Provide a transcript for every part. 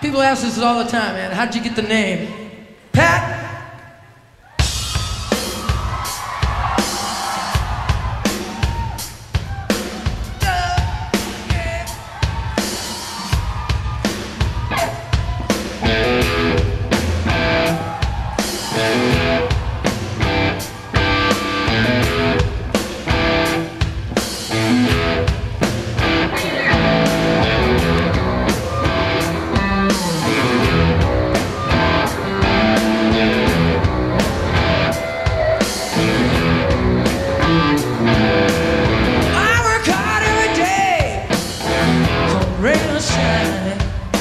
People ask us all the time, man. How'd you get the name? Pat? Yeah.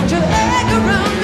Don't you hang around.